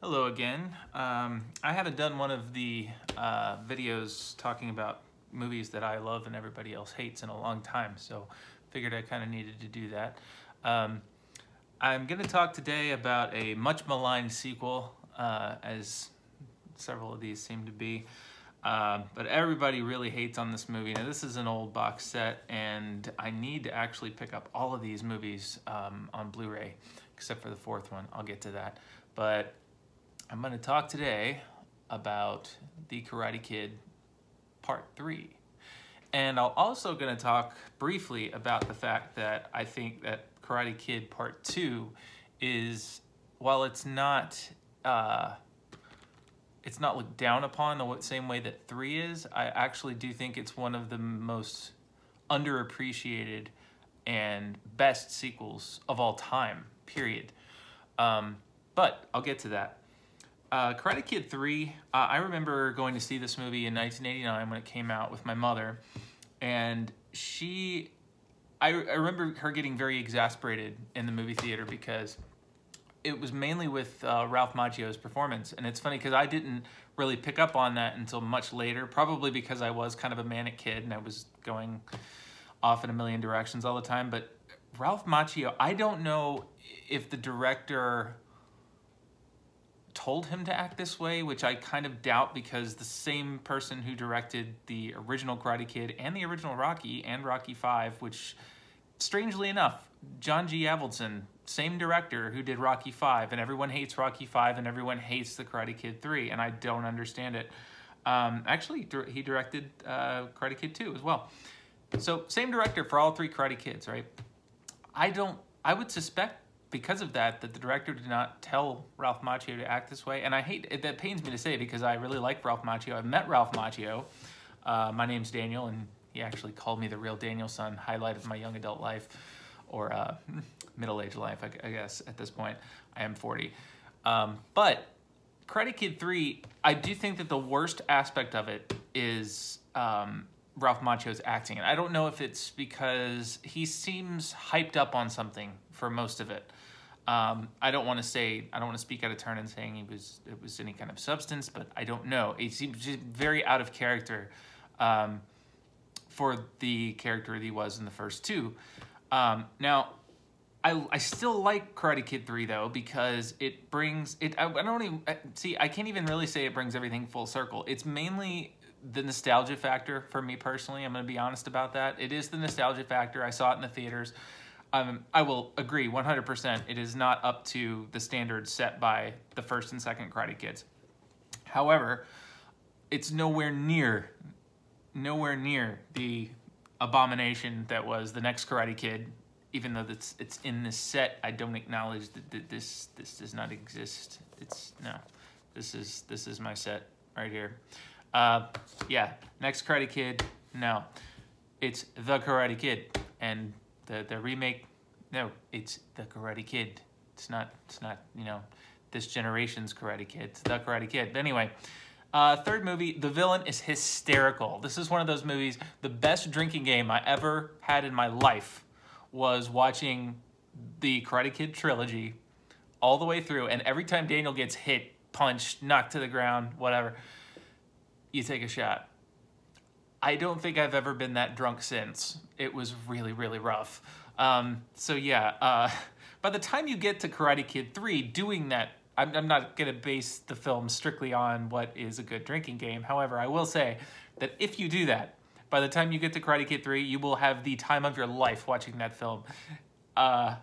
Hello again. Um, I haven't done one of the uh, videos talking about movies that I love and everybody else hates in a long time, so figured I kind of needed to do that. Um, I'm going to talk today about a much maligned sequel, uh, as several of these seem to be. Uh, but everybody really hates on this movie. Now, this is an old box set, and I need to actually pick up all of these movies um, on Blu-ray, except for the fourth one. I'll get to that. But I'm going to talk today about The Karate Kid Part 3. And I'm also going to talk briefly about the fact that I think that Karate Kid Part 2 is, while it's not... Uh, it's not looked down upon the same way that three is. I actually do think it's one of the most underappreciated and best sequels of all time, period. Um, but I'll get to that. Uh, Karate Kid 3, uh, I remember going to see this movie in 1989 when it came out with my mother, and she, I, I remember her getting very exasperated in the movie theater because it was mainly with uh, Ralph Macchio's performance. And it's funny because I didn't really pick up on that until much later, probably because I was kind of a manic kid and I was going off in a million directions all the time. But Ralph Macchio, I don't know if the director told him to act this way, which I kind of doubt because the same person who directed the original Karate Kid and the original Rocky and Rocky 5, which strangely enough, John G. Avildsen same director who did Rocky 5, and everyone hates Rocky 5 and everyone hates The Karate Kid 3, and I don't understand it. Um, actually, he directed uh, Karate Kid 2 as well. So, same director for all three Karate Kids, right? I don't, I would suspect because of that, that the director did not tell Ralph Macchio to act this way. And I hate, it, that pains me to say because I really like Ralph Macchio. I've met Ralph Macchio. Uh, my name's Daniel, and he actually called me the real Daniel-san, highlight of my young adult life or uh, middle-aged life, I, I, guess, at this point. I am 40. Um, but Karate Kid 3, I do think that the worst aspect of it is um, Ralph Macchio's acting. And I don't know if it's because he seems hyped up on something for most of it. Um, I don't want to say, I don't want to speak out of turn in saying he was, it was any kind of substance, but I don't know. It seems very out of character um, for the character that he was in the first two. Um, now, I, I still like Karate Kid 3 though because it brings it I, I don't even see I can't even really say it brings everything full circle. It's mainly the nostalgia factor for me personally. I'm going to be honest about that. It is the nostalgia factor. I saw it in the theaters. Um, I will agree 100%. It is not up to the standards set by the first and second Karate Kids. However, it's nowhere near, nowhere near the abomination that was the next Karate Kid. Even though it's it's in this set, I don't acknowledge that, that this this does not exist. It's no, this is this is my set right here. Uh, yeah, next Karate Kid. No, it's the Karate Kid, and the the remake. No, it's the Karate Kid. It's not. It's not. You know, this generation's Karate Kid. It's the Karate Kid. But anyway. Uh, third movie, the villain is hysterical. This is one of those movies, the best drinking game I ever had in my life was watching the Karate Kid trilogy all the way through. And every time Daniel gets hit, punched, knocked to the ground, whatever, you take a shot. I don't think I've ever been that drunk since. It was really, really rough. Um, so yeah, uh, by the time you get to Karate Kid 3, doing that I'm, I'm not going to base the film strictly on what is a good drinking game. However, I will say that if you do that, by the time you get to Karate Kid 3, you will have the time of your life watching that film. Uh,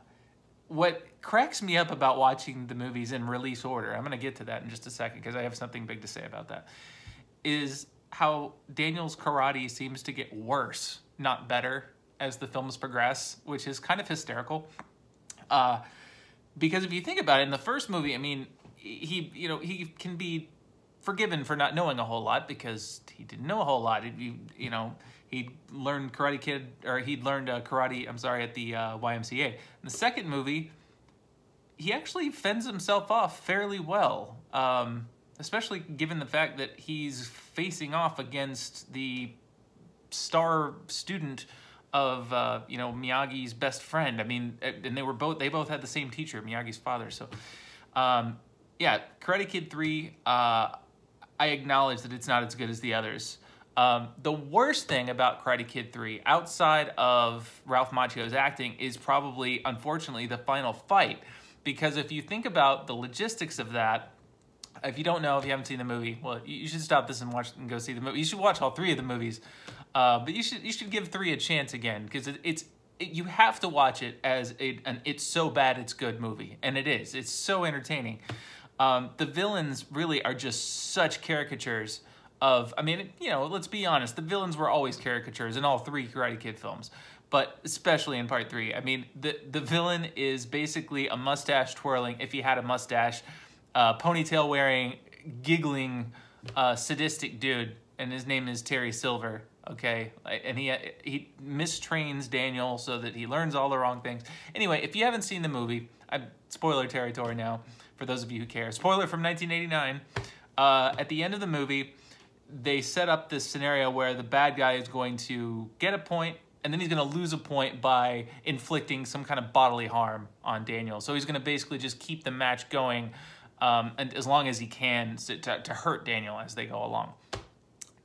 what cracks me up about watching the movies in release order, I'm going to get to that in just a second because I have something big to say about that, is how Daniel's karate seems to get worse, not better, as the films progress, which is kind of hysterical. Uh, because if you think about it, in the first movie, I mean, he you know he can be forgiven for not knowing a whole lot because he didn't know a whole lot. You, you know, he learned Karate Kid, or he'd learned uh, karate, I'm sorry, at the uh, YMCA. In the second movie, he actually fends himself off fairly well, um, especially given the fact that he's facing off against the star student of uh, you know Miyagi's best friend. I mean, and they were both they both had the same teacher, Miyagi's father. So um, yeah, Karate Kid 3, uh, I acknowledge that it's not as good as the others. Um, the worst thing about Karate Kid 3, outside of Ralph Macchio's acting, is probably, unfortunately, the final fight. Because if you think about the logistics of that, if you don't know, if you haven't seen the movie, well, you should stop this and watch and go see the movie. You should watch all three of the movies, uh, but you should you should give three a chance again because it, it's it, you have to watch it as a, an it's so bad it's good movie, and it is. It's so entertaining. Um, the villains really are just such caricatures of. I mean, you know, let's be honest. The villains were always caricatures in all three Karate Kid films, but especially in Part Three. I mean, the the villain is basically a mustache twirling. If he had a mustache, uh, ponytail wearing, giggling, uh, sadistic dude, and his name is Terry Silver okay? And he he mistrains daniel so that he learns all the wrong things. Anyway if you haven't seen the movie i'm spoiler territory now for those of you who care. Spoiler from 1989 uh, at the end of the movie they set up this scenario where the bad guy is going to get a point and then he's going to lose a point by inflicting some kind of bodily harm on daniel. So he's going to basically just keep the match going um, and as long as he can to, to hurt daniel as they go along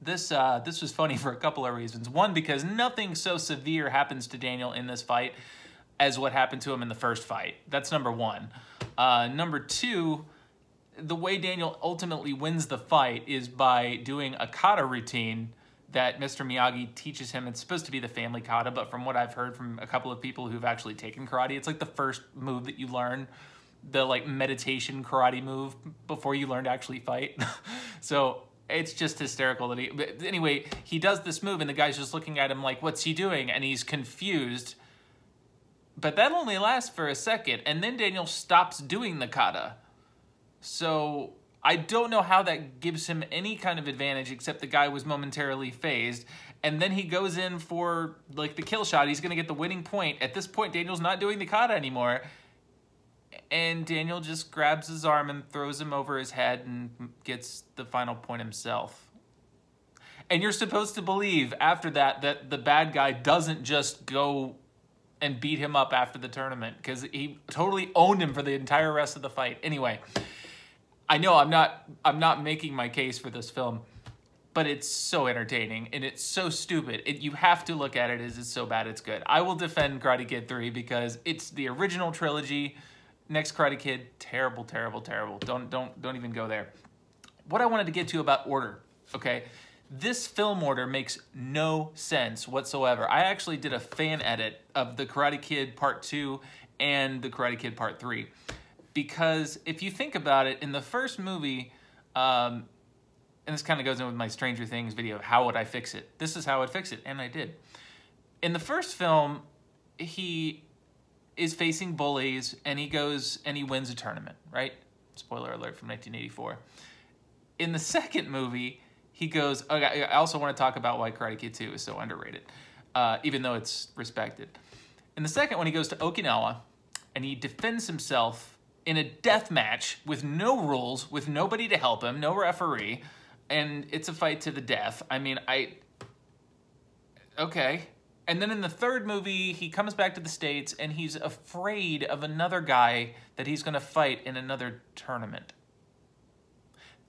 this uh, this was funny for a couple of reasons. One, because nothing so severe happens to Daniel in this fight as what happened to him in the first fight. That's number one. Uh, number two, the way Daniel ultimately wins the fight is by doing a kata routine that Mr. Miyagi teaches him. It's supposed to be the family kata, but from what I've heard from a couple of people who've actually taken karate, it's like the first move that you learn, the like meditation karate move before you learn to actually fight. so it's just hysterical that he but anyway he does this move and the guy's just looking at him like what's he doing? And he's confused but that only lasts for a second and then daniel stops doing the kata. So i don't know how that gives him any kind of advantage except the guy was momentarily fazed and then he goes in for like the kill shot. He's going to get the winning point. At this point daniel's not doing the kata anymore and Daniel just grabs his arm and throws him over his head and gets the final point himself. And you're supposed to believe after that that the bad guy doesn't just go and beat him up after the tournament because he totally owned him for the entire rest of the fight. Anyway, I know I'm not I'm not making my case for this film, but it's so entertaining and it's so stupid. It, you have to look at it as it's so bad it's good. I will defend Karate Kid 3 because it's the original trilogy Next Karate Kid, terrible, terrible, terrible. Don't don't don't even go there. What I wanted to get to about order, okay? This film order makes no sense whatsoever. I actually did a fan edit of the Karate Kid Part 2 and the Karate Kid Part 3. Because if you think about it, in the first movie, um, and this kind of goes in with my Stranger Things video how would I fix it? This is how I'd fix it, and I did. In the first film, he is facing bullies and he goes and he wins a tournament, right? Spoiler alert from 1984. In the second movie, he goes, okay, I also want to talk about why Karate Kid 2 is so underrated, uh, even though it's respected. In the second one, he goes to Okinawa and he defends himself in a death match with no rules, with nobody to help him, no referee, and it's a fight to the death. I mean, I. Okay. And then in the third movie, he comes back to the States and he's afraid of another guy that he's going to fight in another tournament.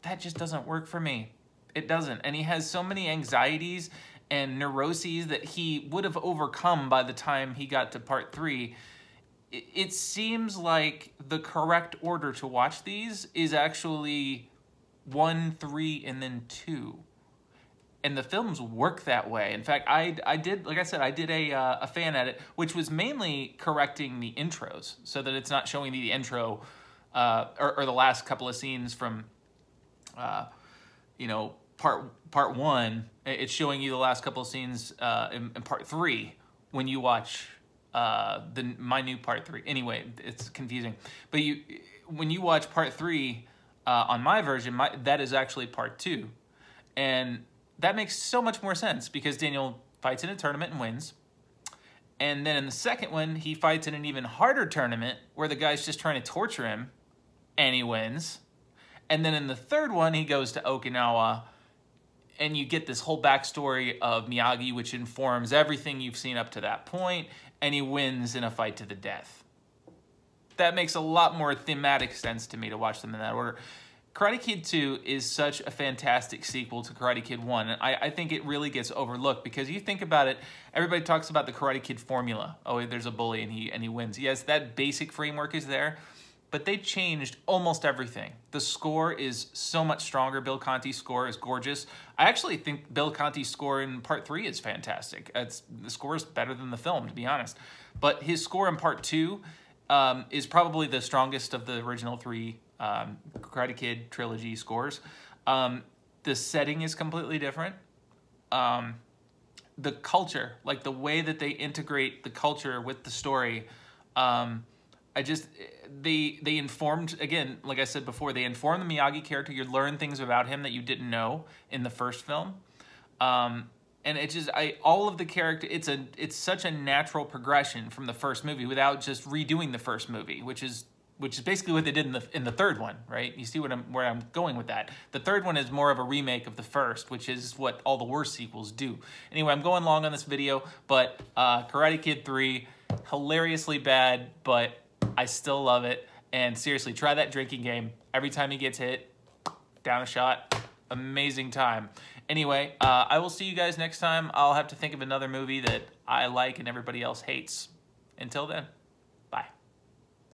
That just doesn't work for me. It doesn't. And he has so many anxieties and neuroses that he would have overcome by the time he got to part three. It seems like the correct order to watch these is actually one, three, and then two and the films work that way. In fact, I, I did, like I said, I did a, uh, a fan edit, which was mainly correcting the intros so that it's not showing the intro uh, or, or, the last couple of scenes from, uh, you know, part part one. It's showing you the last couple of scenes uh, in, in, part three when you watch uh, the my new part three. Anyway, it's confusing, but you when you watch part three uh, on my version, my, that is actually part two, and that makes so much more sense because Daniel fights in a tournament and wins. And then in the second one, he fights in an even harder tournament where the guy's just trying to torture him and he wins. And then in the third one, he goes to Okinawa and you get this whole backstory of Miyagi, which informs everything you've seen up to that point, and he wins in a fight to the death. that makes a lot more thematic sense to me to watch them in that order. Karate Kid 2 is such a fantastic sequel to Karate Kid 1, and I, I, think it really gets overlooked because you think about it, everybody talks about the Karate Kid formula. Oh, there's a bully and he and he wins. Yes, that basic framework is there, but they changed almost everything. The score is so much stronger. Bill Conti's score is gorgeous. I actually think Bill Conti's score in part three is fantastic. It's, the score is better than the film, to be honest. But his score in part two um, is probably the strongest of the original three um, Karate Kid trilogy scores. Um, the setting is completely different. Um, the culture, like the way that they integrate the culture with the story, um, I just they they informed again, like I said before, they informed the Miyagi character. You learn things about him that you didn't know in the first film, um, and it just I all of the character. It's a it's such a natural progression from the first movie without just redoing the first movie, which is which is basically what they did in the in the third one, right? You see what I'm where I'm going with that. The third one is more of a remake of the first, which is what all the worst sequels do. Anyway, I'm going long on this video, but uh, Karate Kid 3, hilariously bad, but I still love it. And seriously, try that drinking game. Every time he gets hit, down a shot, amazing time. Anyway, uh, I will see you guys next time. I'll have to think of another movie that I like and everybody else hates. Until then.